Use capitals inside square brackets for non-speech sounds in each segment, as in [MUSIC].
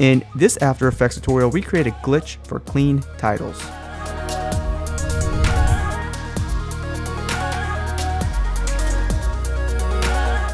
In this After Effects tutorial, we create a glitch for clean titles.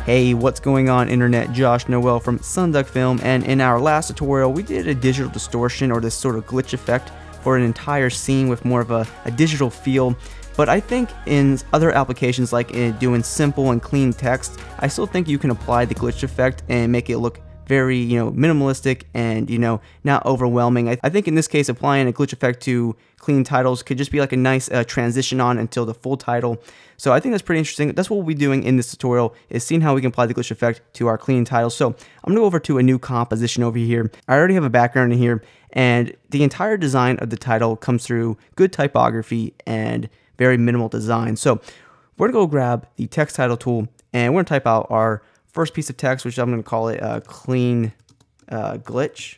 Hey, what's going on internet? Josh Noel from Sonduck Film and in our last tutorial we did a digital distortion or this sort of glitch effect for an entire scene with more of a, a digital feel. But I think in other applications like in doing simple and clean text, I still think you can apply the glitch effect and make it look very, you know, minimalistic and, you know, not overwhelming. I, I think in this case, applying a glitch effect to clean titles could just be like a nice uh, transition on until the full title. So I think that's pretty interesting. That's what we'll be doing in this tutorial is seeing how we can apply the glitch effect to our clean titles. So I'm gonna go over to a new composition over here. I already have a background in here and the entire design of the title comes through good typography and very minimal design. So we're gonna go grab the text title tool and we're gonna type out our first piece of text, which I'm going to call it a clean uh, glitch.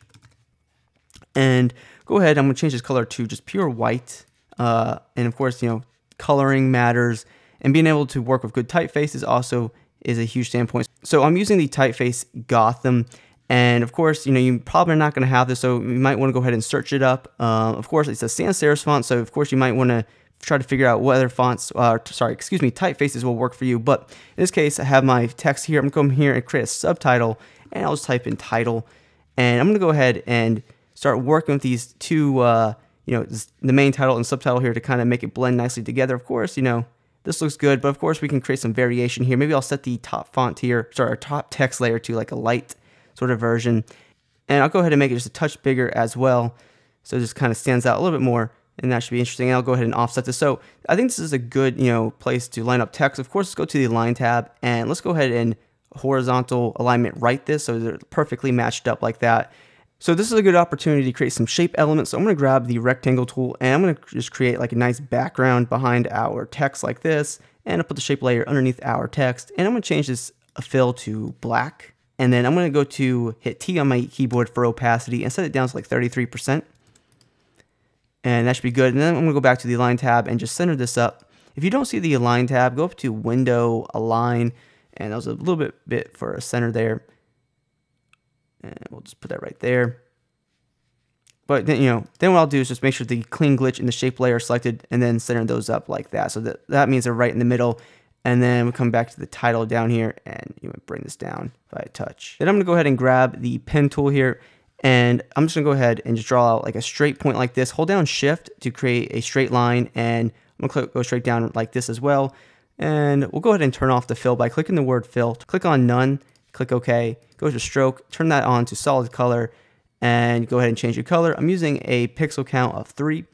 And go ahead, I'm going to change this color to just pure white. Uh, and of course, you know, coloring matters. And being able to work with good typefaces also is a huge standpoint. So I'm using the typeface Gotham. And of course, you know, you probably are not going to have this, so you might want to go ahead and search it up. Um, of course, it's a sans serif font, so of course you might want to try to figure out what other fonts, uh, sorry, excuse me, typefaces will work for you. But in this case, I have my text here. I'm going to come here and create a subtitle, and I'll just type in title. And I'm going to go ahead and start working with these two, uh, you know, the main title and subtitle here to kind of make it blend nicely together. Of course, you know, this looks good, but of course we can create some variation here. Maybe I'll set the top font here, sorry, our top text layer to like a light sort of version. And I'll go ahead and make it just a touch bigger as well. So it just kind of stands out a little bit more and that should be interesting. I'll go ahead and offset this. So I think this is a good, you know, place to line up text. Of course, let's go to the Align tab and let's go ahead and horizontal alignment right this so they're perfectly matched up like that. So this is a good opportunity to create some shape elements. So I'm going to grab the rectangle tool and I'm going to just create like a nice background behind our text like this. And I'll put the shape layer underneath our text. And I'm going to change this fill to black. And then I'm going to go to hit T on my keyboard for opacity and set it down to like 33% and that should be good. And then I'm gonna go back to the align tab and just center this up. If you don't see the align tab, go up to window align, and that was a little bit bit for a center there. And we'll just put that right there. But then, you know, then what I'll do is just make sure the clean glitch and the shape layer are selected and then center those up like that. So that, that means they're right in the middle. And then we come back to the title down here and you bring this down by a touch. Then I'm gonna go ahead and grab the pen tool here and I'm just gonna go ahead and just draw out like a straight point like this. Hold down shift to create a straight line and I'm gonna go straight down like this as well. And we'll go ahead and turn off the fill by clicking the word fill. Click on none, click OK, go to stroke, turn that on to solid color and go ahead and change the color. I'm using a pixel count of three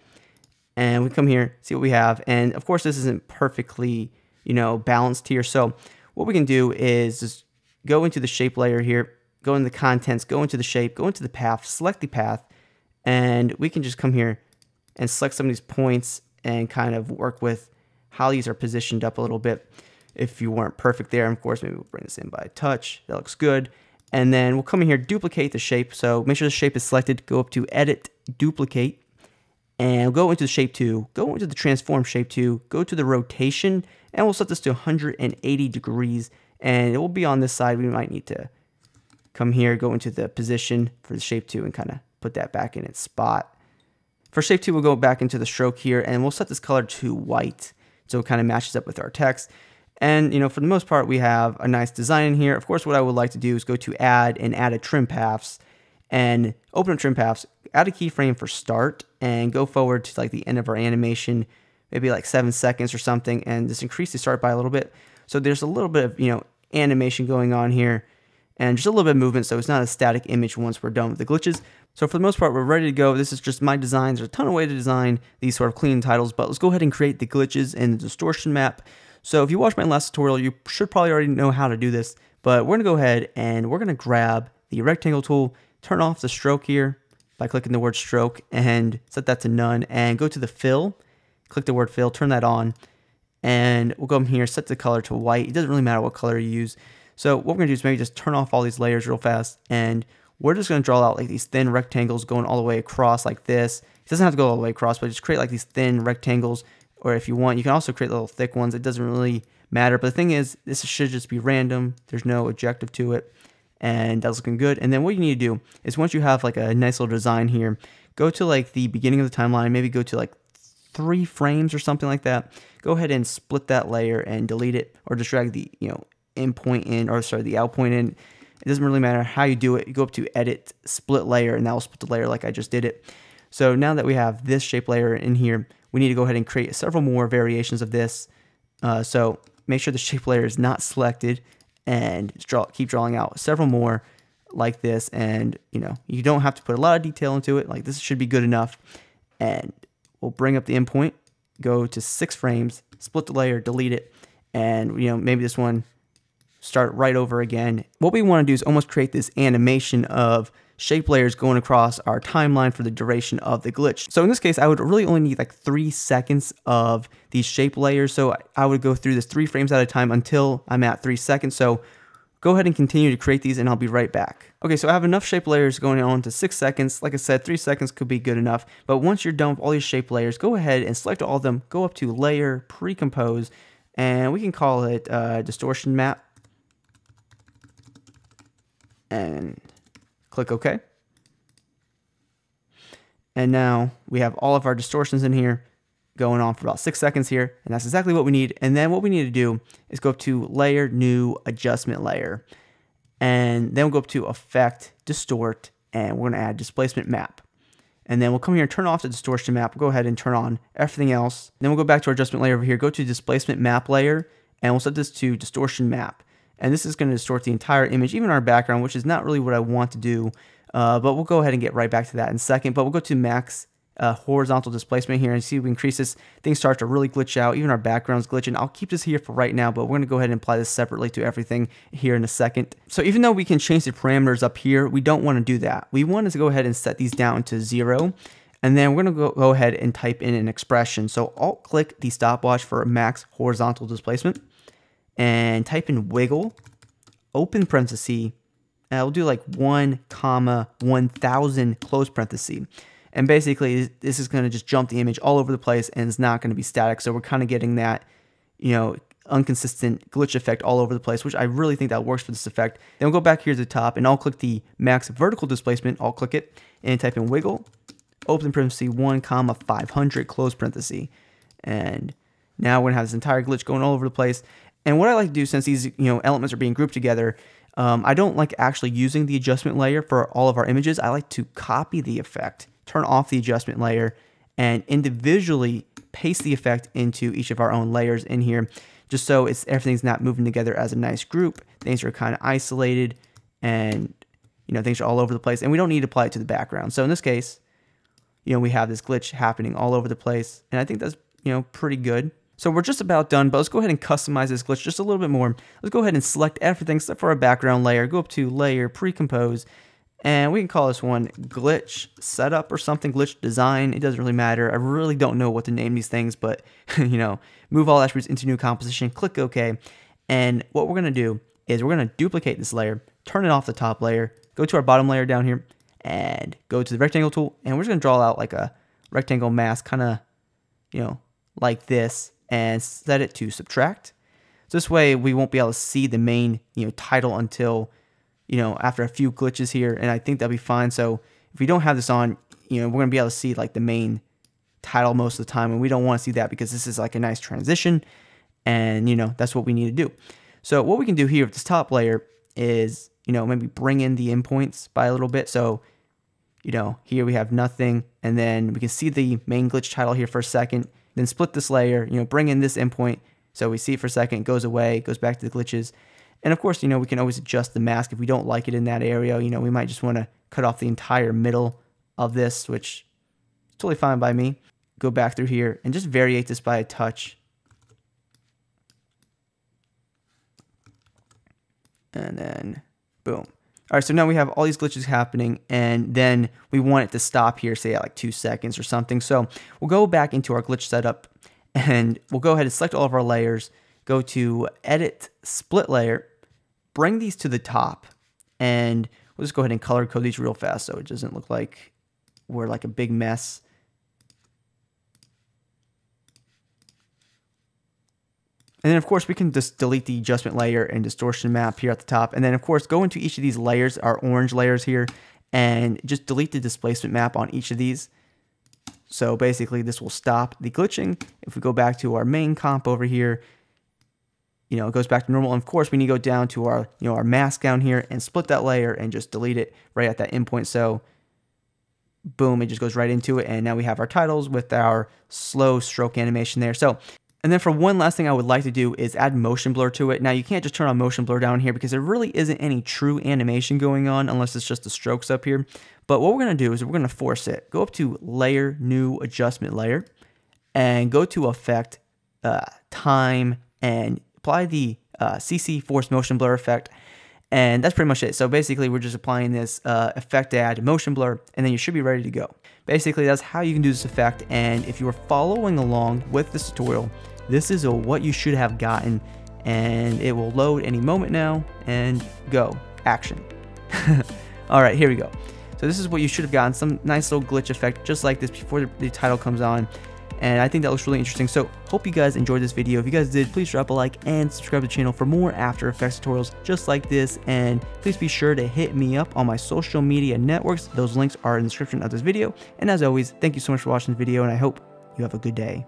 and we come here, see what we have. And of course this isn't perfectly, you know, balanced here. So what we can do is just go into the shape layer here go into the contents, go into the shape, go into the path, select the path, and we can just come here and select some of these points and kind of work with how these are positioned up a little bit. If you weren't perfect there, of course, maybe we'll bring this in by touch. That looks good. And then we'll come in here, duplicate the shape. So make sure the shape is selected. Go up to Edit, Duplicate, and go into the Shape 2. Go into the Transform Shape 2. Go to the Rotation, and we'll set this to 180 degrees. And it will be on this side. We might need to come here, go into the position for the shape 2 and kind of put that back in its spot. For shape 2, we'll go back into the stroke here and we'll set this color to white so it kind of matches up with our text. And, you know, for the most part, we have a nice design in here. Of course, what I would like to do is go to add and add a trim paths and open up trim paths, add a keyframe for start and go forward to like the end of our animation, maybe like seven seconds or something, and just increase the start by a little bit. So there's a little bit of, you know, animation going on here and just a little bit of movement so it's not a static image once we're done with the glitches. So for the most part, we're ready to go. This is just my design. There's a ton of way to design these sort of clean titles, but let's go ahead and create the glitches and the distortion map. So if you watched my last tutorial, you should probably already know how to do this, but we're gonna go ahead and we're gonna grab the rectangle tool, turn off the stroke here by clicking the word stroke and set that to none and go to the fill, click the word fill, turn that on, and we'll go in here, set the color to white. It doesn't really matter what color you use. So what we're gonna do is maybe just turn off all these layers real fast and we're just gonna draw out like these thin rectangles going all the way across like this. It doesn't have to go all the way across, but just create like these thin rectangles. Or if you want, you can also create little thick ones. It doesn't really matter. But the thing is, this should just be random. There's no objective to it. and that's looking good. And then what you need to do is once you have like a nice little design here, go to like the beginning of the timeline, maybe go to like three frames or something like that. Go ahead and split that layer and delete it or just drag the, you know, in point in or sorry, the out point in. It doesn't really matter how you do it. You go up to edit, split layer, and that will split the layer like I just did it. So now that we have this shape layer in here, we need to go ahead and create several more variations of this. Uh, so make sure the shape layer is not selected and draw, keep drawing out several more like this. And, you know, you don't have to put a lot of detail into it. Like this should be good enough. And we'll bring up the endpoint, go to six frames, split the layer, delete it. And, you know, maybe this one start right over again. What we want to do is almost create this animation of shape layers going across our timeline for the duration of the glitch. So in this case, I would really only need like three seconds of these shape layers. So I would go through this three frames at a time until I'm at three seconds. So go ahead and continue to create these and I'll be right back. Okay, so I have enough shape layers going on to six seconds. Like I said, three seconds could be good enough. But once you're done with all these shape layers, go ahead and select all of them, go up to layer, pre-compose, and we can call it uh, distortion map. And Click OK. And now we have all of our distortions in here going on for about six seconds here. And that's exactly what we need. And then what we need to do is go up to layer, new adjustment layer. And then we'll go up to effect, distort, and we're going to add displacement map. And then we'll come here and turn off the distortion map. We'll go ahead and turn on everything else. Then we'll go back to our adjustment layer over here, go to displacement map layer, and we'll set this to distortion map and this is going to distort the entire image, even our background, which is not really what I want to do, uh, but we'll go ahead and get right back to that in a second, but we'll go to max uh, horizontal displacement here and see if we increase this, things start to really glitch out, even our background's glitching. I'll keep this here for right now, but we're going to go ahead and apply this separately to everything here in a second. So even though we can change the parameters up here, we don't want to do that. We want to go ahead and set these down to zero, and then we're going to go, go ahead and type in an expression. So alt click the stopwatch for max horizontal displacement and type in wiggle, open parenthesis, and we'll do like 1 comma 1000 close parenthesis. And basically this is going to just jump the image all over the place and it's not going to be static. So we're kind of getting that, you know, inconsistent glitch effect all over the place, which I really think that works for this effect. Then we'll go back here to the top and I'll click the max vertical displacement. I'll click it and type in wiggle, open parenthesis 1 comma 500 close parenthesis. And now we're gonna have this entire glitch going all over the place. And what I like to do since these you know elements are being grouped together, um, I don't like actually using the adjustment layer for all of our images. I like to copy the effect, turn off the adjustment layer, and individually paste the effect into each of our own layers in here, just so it's everything's not moving together as a nice group. Things are kind of isolated, and you know things are all over the place, and we don't need to apply it to the background. So in this case, you know we have this glitch happening all over the place, and I think that's you know pretty good. So we're just about done, but let's go ahead and customize this glitch just a little bit more. Let's go ahead and select everything except for our background layer. Go up to Layer, Pre-Compose, and we can call this one Glitch Setup or something, Glitch Design. It doesn't really matter. I really don't know what to name these things, but, [LAUGHS] you know, move all attributes into new composition, click OK. And what we're going to do is we're going to duplicate this layer, turn it off the top layer, go to our bottom layer down here, and go to the rectangle tool, and we're just going to draw out like a rectangle mask, kind of, you know, like this and set it to subtract. So this way we won't be able to see the main, you know, title until, you know, after a few glitches here. And I think that'll be fine. So if we don't have this on, you know, we're to be able to see like the main title most of the time. And we don't want to see that because this is like a nice transition. And, you know, that's what we need to do. So what we can do here with this top layer is, you know, maybe bring in the endpoints by a little bit. So, you know, here we have nothing. And then we can see the main glitch title here for a second then split this layer, you know, bring in this endpoint. So we see it for a second, goes away, goes back to the glitches. And of course, you know, we can always adjust the mask if we don't like it in that area. You know, we might just want to cut off the entire middle of this, which is totally fine by me. Go back through here and just variate this by a touch. And then boom. All right, so now we have all these glitches happening, and then we want it to stop here, say at like two seconds or something. So we'll go back into our glitch setup, [LAUGHS] and we'll go ahead and select all of our layers, go to Edit Split Layer, bring these to the top, and we'll just go ahead and color code these real fast so it doesn't look like we're like a big mess. And then of course we can just delete the adjustment layer and distortion map here at the top. And then of course go into each of these layers, our orange layers here, and just delete the displacement map on each of these. So basically this will stop the glitching. If we go back to our main comp over here, you know, it goes back to normal. And of course, we need to go down to our, you know, our mask down here and split that layer and just delete it right at that endpoint. So boom, it just goes right into it. And now we have our titles with our slow stroke animation there. So and then for one last thing I would like to do is add motion blur to it. Now you can't just turn on motion blur down here because there really isn't any true animation going on unless it's just the strokes up here. But what we're going to do is we're going to force it. Go up to layer, new adjustment layer and go to effect, uh, time and apply the uh, CC force motion blur effect. And that's pretty much it. So basically, we're just applying this uh, effect add motion blur, and then you should be ready to go. Basically, that's how you can do this effect. And if you are following along with this tutorial, this is a, what you should have gotten. And it will load any moment now and go. Action. [LAUGHS] All right, here we go. So this is what you should have gotten, some nice little glitch effect just like this before the title comes on and I think that looks really interesting. So hope you guys enjoyed this video. If you guys did, please drop a like and subscribe to the channel for more After Effects tutorials just like this. And please be sure to hit me up on my social media networks. Those links are in the description of this video. And as always, thank you so much for watching this video and I hope you have a good day.